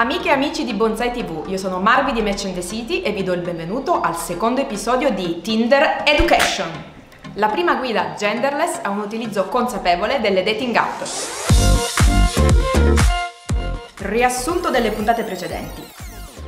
Amiche e amici di Bonsai TV, io sono Marvi di Match and the City e vi do il benvenuto al secondo episodio di Tinder Education. La prima guida genderless a un utilizzo consapevole delle dating app. Riassunto delle puntate precedenti.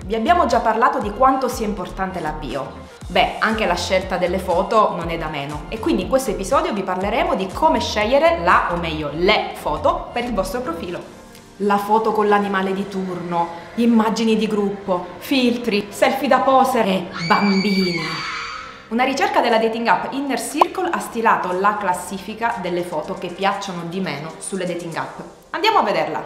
Vi abbiamo già parlato di quanto sia importante la bio. Beh, anche la scelta delle foto non è da meno e quindi in questo episodio vi parleremo di come scegliere la, o meglio, le foto per il vostro profilo la foto con l'animale di turno, immagini di gruppo, filtri, selfie da poser e bambini. Una ricerca della dating app Inner Circle ha stilato la classifica delle foto che piacciono di meno sulle dating app. Andiamo a vederla.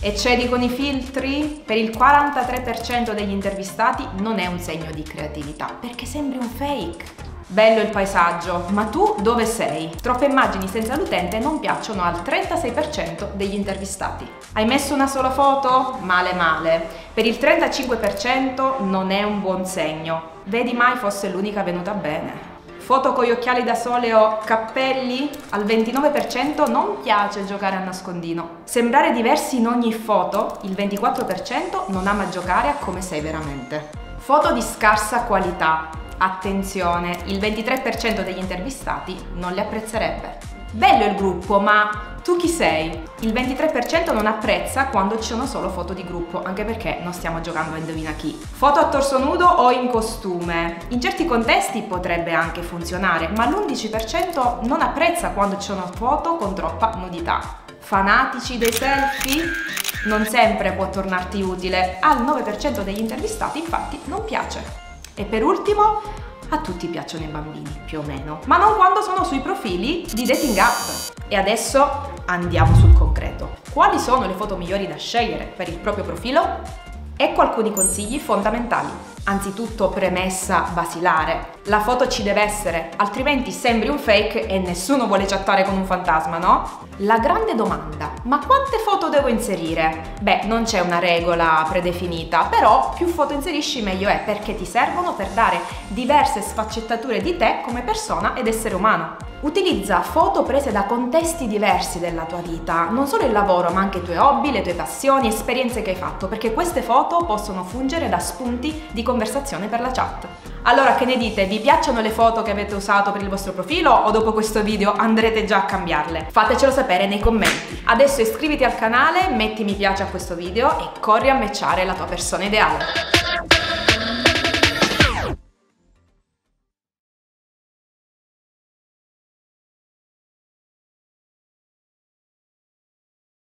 E cedi con i filtri? Per il 43% degli intervistati non è un segno di creatività, perché sembri un fake. Bello il paesaggio, ma tu dove sei? Troppe immagini senza l'utente non piacciono al 36% degli intervistati. Hai messo una sola foto? Male male. Per il 35% non è un buon segno. Vedi mai fosse l'unica venuta bene. Foto con gli occhiali da sole o cappelli? Al 29% non piace giocare a nascondino. Sembrare diversi in ogni foto? Il 24% non ama giocare a come sei veramente. Foto di scarsa qualità. Attenzione, il 23% degli intervistati non le apprezzerebbe. Bello il gruppo, ma tu chi sei? Il 23% non apprezza quando ci sono solo foto di gruppo, anche perché non stiamo giocando a indovina chi. Foto a torso nudo o in costume? In certi contesti potrebbe anche funzionare, ma l'11% non apprezza quando ci sono foto con troppa nudità. Fanatici dei selfie? Non sempre può tornarti utile. Al 9% degli intervistati infatti non piace. E per ultimo, a tutti piacciono i bambini, più o meno, ma non quando sono sui profili di dating app. E adesso andiamo sul concreto. Quali sono le foto migliori da scegliere per il proprio profilo? Ecco alcuni consigli fondamentali. Anzitutto premessa basilare. La foto ci deve essere, altrimenti sembri un fake e nessuno vuole chattare con un fantasma, no? La grande domanda, ma quante foto devo inserire? Beh, non c'è una regola predefinita, però più foto inserisci meglio è perché ti servono per dare diverse sfaccettature di te come persona ed essere umano. Utilizza foto prese da contesti diversi della tua vita, non solo il lavoro, ma anche i tuoi hobby, le tue passioni, esperienze che hai fatto, perché queste foto possono fungere da spunti di conversazione per la chat. Allora che ne dite? Vi piacciono le foto che avete usato per il vostro profilo o dopo questo video andrete già a cambiarle? Fatecelo sapere nei commenti. Adesso iscriviti al canale, metti mi piace a questo video e corri a matchare la tua persona ideale.